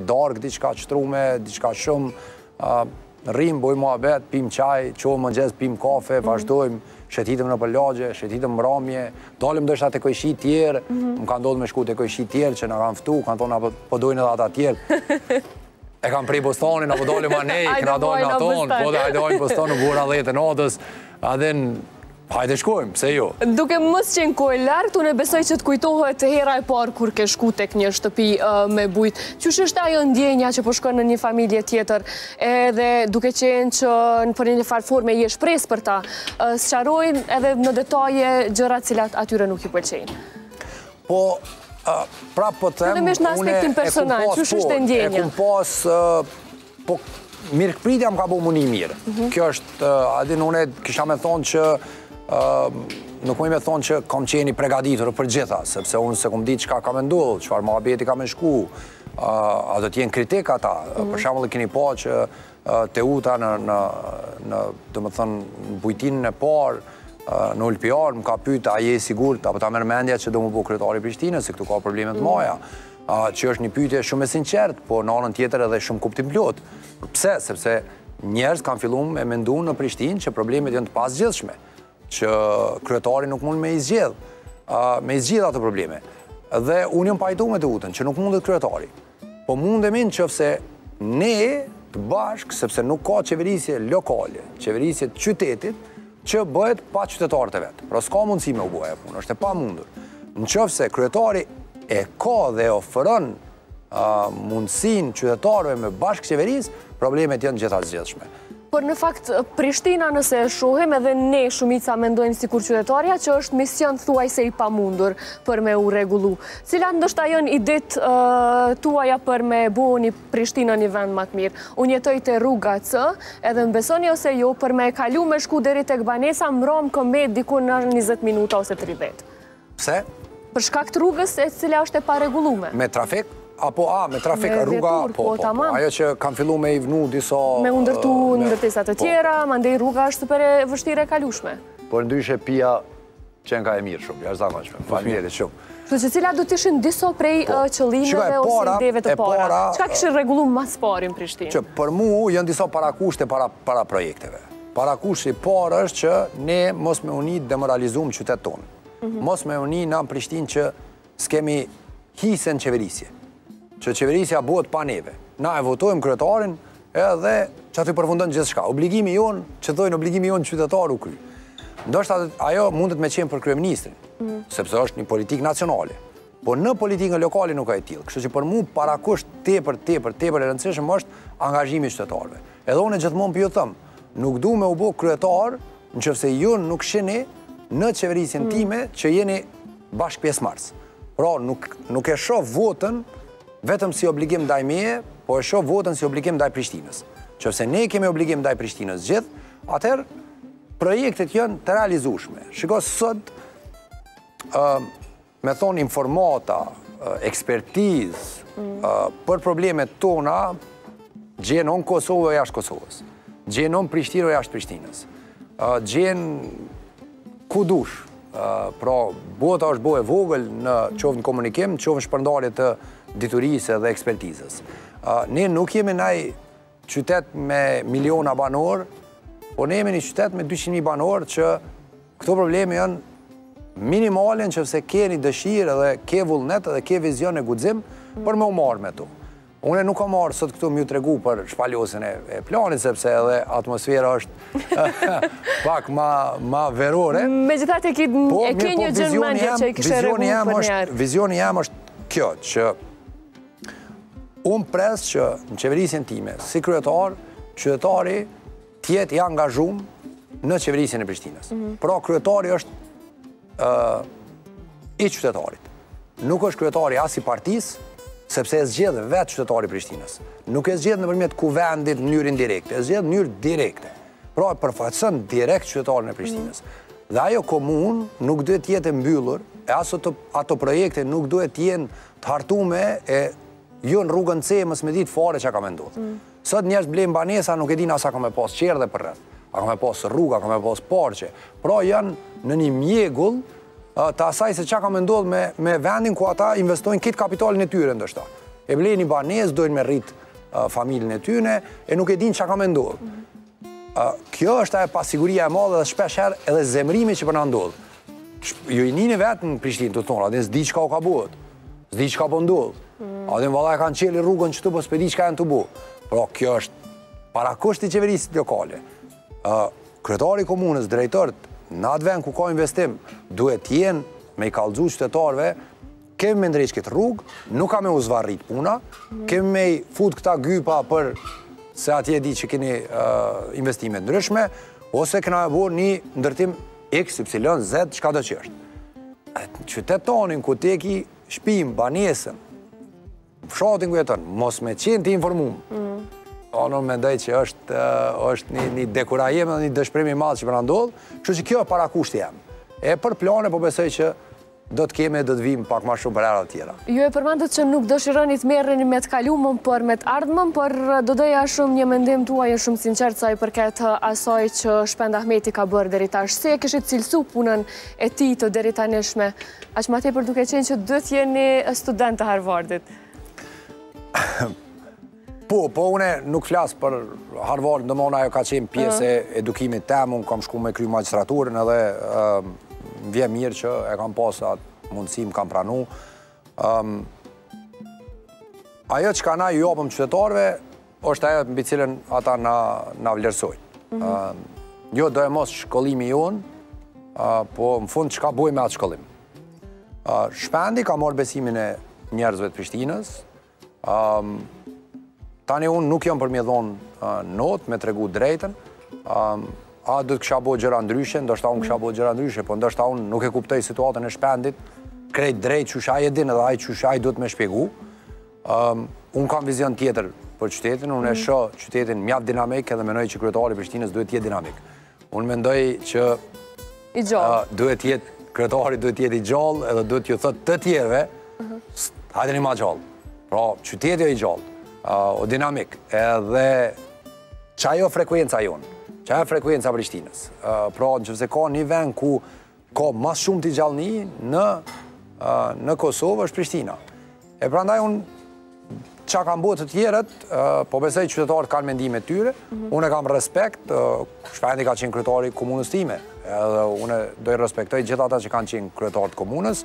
Darkë diçka qëtrume, diçka shumë, rrimë, bojmë muhabet, pimë çaj, çohem n'mëngjes, pimë kafe, mhm. vazhdojmë, shëtitim nëpër lagje, shëtitim n'mramje, dalim ndoshta te kojshitë tjerë, mhm. më ka ndodhë me shku te kojshitë tjerë që na kanë ftu, kanë thonë a po dojnë po edhe ata tjerë. E kam pre bostanin, a po dalim anej, këna dalim a tonë, po dhe hajde hajmë bostanin, bura dhe jetë në atës, a din, Hajde shkojmë, pse jo? Duke mos qenë kohë e largët, unë e besoj që të kujtohet hera e parë kur ke shku tek një shtëpi me bujt. Qysh është ajo ndjenja që po shkon në një familje tjetër, edhe duke qenë që nëpër një farë forme je shpresë për ta, sqarojnë edhe në detaje gjërat cilat atyre nuk i pëlqejnë. Po, prapë po të them, unë e kom pas po, e kom pas Po, mikëpritja më ka bo m'u ni mirë. Mhm. Kjo është, a din, unë kisha me thonë që, nuk muj me thonë që kom qenë i pregaditur për gjitha, sepse unë s'e kom ditë çka ka me ndodhë, çfarë muhabeti ka me shku, a do t'jenë kritikë ata, mhm. për shembull keni pa që Teuta në, domethënë, bujtinën e parë, në Ulpianë, më ka pytë, a je i sigurt, a po ta merr mendja që do me u bo kryetar i Prishtinës, se këtu ka probleme të mhm. mdhaja. Që është një pyetje shumë e sinqertë, po në anën tjetër edhe shumë kuptimplotë. Pse? Sepse njerëz kanë fillu me mendu në Prishtinë që problemet janë të pazgjidhshme, që kryetari nuk mund me i zgjedh, me i zgjidh ato probleme. Dhe unë jam pajtu me Teutën, që nuk mundet kryetari. Po mundemi në qoftë se ne të bashkë, sepse nuk ka qeverisje lokale, qeverisje të qytetit, që bëhet pa qytetarët e vet. Pra s'ka mundësi me u bë ajo punë, është e pamundur. Në qoftë se kryetari e ka dhe ofron mundësinë qytetarëve me bashkëqeverisë, problemet janë gjitha të zgjidhshme. Por në fakt Prishtina nëse e shohim edhe ne shumica mendojmë sikur qytetarja që është mision thuajse i pamundur për me u rregullu. Cilat ndoshta janë idetë tuaja për me bo një Prishtina një vend ma të mirë. Unë jetoj te rruga C, edhe më besoni ose jo, për me e kalu me shku deri tek banesa mrëmë kom met diku në njëzet minuta ose tridhjetë. Pse? Për shkak të rrugës e cila është e parregullume. Me trafik? Apo a, me trafik rruga? Me vjetur, po, tamam. Po, po, po, ajo që kanë fillu me i vnu disa... Me u ndërtu ndërtesa të po. tjera, mandej rruga është super e vështirë e kalushme. Por ndryshe pija Qenka e mirë shumë, jashtëzakonshme. Faleminderit shumë. Kështu që cilat do të ishin disa prej po, qëllimeve ose ideve të para? Çka kishit rregullu më së pari në Prishtinë? Që për mu janë disa parakushte para projekteve. Parakushti i parë është që ne mos me u ni demoralizum n'qytetin tonë. Mhm. Mos me u ni në Prishtinë që S'kemi hise në qeverisje. Që qeverisja bëhet pa neve. Na e votojmë kryetarin edhe që aty përfundon gjithçka. Obligimi jonë, që thojnë obligimi jonë qytetar u kry. Ndoshta ajo mundet me qenë për kryeministrin, mm. sepse është një politikë nacionale. Po në politikën lokale nuk ka e tilë. Kështu që për mu parakusht tepër, tepër, tepër i rëndësishëm është angazhimi i qytetarëve. Edhe une gjithmonë po ju thom, nuk du me u bo kryetar në qoftë se ju nuk shihni në qeverisjen time që jeni bashkëpjesëmarrës. Pra nuk nuk e shoh votën vetëm si obligim ndaj meje, po e shoh votën si obligim ndaj Prishtinës. Qoftë se ne kemi obligim ndaj Prishtinës gjithë, atëherë projektet janë të realizueshme. Shiko sot ë Me thonë informata, ekspertizë, për problemet tona, gjen a në Kosovë a jashtë Kosovës, gjen a në Prishtinë a jashtë Prishtinës, gjen ku dush, pra bota është bo e vogël qoftë në komunikim, qoftë në shpërndarje të diturisë dhe ekspertizës. Ne nuk jemi naj Qytet me miliona banorë, po ne jemi një qytet me 200.000 banorë që këto probleme janë minimale në qoftë se ke një dëshirë dhe ke vullnet dhe ke vizion e guxim për me u marrë me to. Une nuk kam ardhë sot këtu me ju tregu për shpalosjen e planit, sepse edhe atmosfera është pak ma verore. Megjithatë ki po, e ke një po, gjenë mandej që e kishe tregu për njerë. Vizioni jem është kjo, që Unë pres që në qeverisjen time, si kryetar, qytetari të jetë i angazhum në qeverisjen e Prishtinës. Mhm. Pra, kryetari është i qytetarit. Nuk është kryetari as i partisë, sepse e zgjedh vetë qytetari i Prishtinës. Nuk e zgjedh nëpërmjet kuvendit në mënyrë indirekte, e zgjedh në mënyrë direkte. Pra e përfaqëson direkt qytetarin e Prishtinës. Dhe ajo komunë nuk duhet të jetë e mbyllur, e as ato projekte nuk duhet të jenë të hartume e jo në rrugën të cemës me ditë fare çka ka me ndodhë. Mm. Sot njerëzit blejnë banesa, nuk e dinë as a ka me pasë çerdhe përrreth. A ka me pasë rrugë, a ka me pasë parqe. Pra janë në një mjegull të asaj se çka ka me ndodhë me vendin ku ata investojnë krejt kapitalin e tyre ndoshta. E blejnë një banesë, dojnë me rritë familjen e tyne, e nuk e dinë çka ka me ndodhë. Mm. Kjo është pasiguria e madhe dhe shpeshherë edhe zemrimi që po na ndodh. Ju i nini vetë në Prishtinë tu thonë, a din s'di çka u ka bohet, s'di çka po ndodh. Mm. A din valla e kanë çelë rrugën qetu po s'pe di çka janë tu bo. Pra kjo është parakusht i qeverisjes lokale. Kryetari i komunës, drejtorët, në atë vend ku ka investim, duhet të jenë me i kallzu qytetarve Kemi me ndreq këtë rrugë, nuk ka me u zvarritë puna, kemi me i fut këta gypa përse atje e di që keni investime t'ndryshme, ose kena me bo një ndërtim X, Y, Z, çka do që është. Qytet tonin, ku ti e ki shpinë, banesën, Fshatin ku jeton, mos me qenë ti informum. Unë mendoj që është një dekurajim dhe një dëshprim i madh që po na ndodh, kështu që këto parakushte janë. E për plane, po besoj që do të kemi e do të vijmë pak ma shumë për herët tjera. Ju e përmendët që nuk dëshironi të merreni me të kalumën por me të ardhmen, por do doja shumë një mendim tuajin shumë të sinqertë sa i përket asaj që Shpend Ahmeti ka bërë deri tash. Si e kishit cilësu punën e tij të deritanishme Aq ma tepër duke qenë që të dytë jeni studentë të Harvardit. Po, po, unë nuk flas për Harvard, domethonë ajo ka qenë pjesë e edukimit tem, unë kam shku me kry magjistraturën edhe m'vjen mirë që e kam pasë atë mundësi, m'kanë pranu. Ajo çka na ju japim qytetarëve, Është ajo mbi cilën ata na vlerësojnë. Mhm. Jo domosdo shkollimi jonë, po në fund çka bojmë me atë shkollim. Shpendi ka marrë besimin e njerëzve të Prishtinës, tani unë nuk jam për me i dhonë notë, me tregu t'drejtën, a do t'kisha bo gjëra ndryshe, ndoshta unë kisha bo gjëra ndryshe, po ndoshta unë nuk e kuptoj situatën e Shpendit, krejt drejt qysh ai e din edhe ai qysh ai duhet me shpjegu, Unë kam vizion tjetër për qytetin, unë e mhm. shoh qytetin mjaft dinamik edhe mendoj që kryetari i Prishtinës duhet të jetë dinamik. Unë mendoj që i gjallë. Duhet të jetë kryetari duhet të jetë i gjallë edhe duhet t'ju thotë të tjerëve, mhm. hajdeni ma gjallë. Pra, qyteti është i gjallë, o dinamik. Edhe qajo frekuenca jonë, qajo frekuenca e Prishtinës. Pra, në qoftë se ka një vend ku Ka ma së shumti gjallni në Kosovë është Prishtina. E prandaj unë, çka kanë bërë të tjerët, po besoj qytetarët kanë mendimet e tyre, mhm. unë e kam respekt, Shpendi ka qenë kryetar i komunës time, edhe unë do i respektoj gjithë ata që kanë qenë kryetarë t'komunës,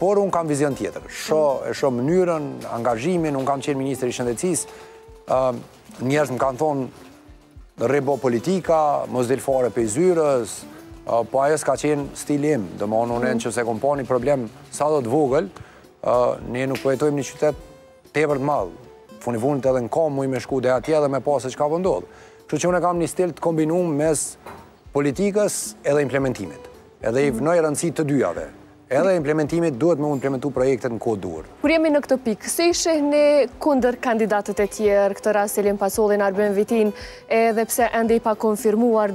por unë kam vizion tjetër, shoh, e shoh mënyrën, angazhimin, unë kam qenë ministër i Shëndetësisë, Njerëzit më kanë thonë rri bo politika, mos dil fare prej zyrës, po ajo s'ka qenë stili im, domethonë unë në qoftë se kom pa një problem sado të vogël, ne nuk po jetojmë n'një qytet tepër të madh, fundi i fundit edhe në komë muj me shku deri atje edhe me pa se çka po ndodh. Po Kështu që unë kam një stil të kombinum mes politikës edhe implementimit, edhe i vnoj rëndësi të dyjave, Edhe implementimit duhet me u implementu projektet në kohë t'duhur. Kur jemi në këtë pikë, si i shihni kundërkandidatët e tjerë, këtë rast Selim Pacollin, Arben Vitinë, edhe pse ende i pakonfirmuar,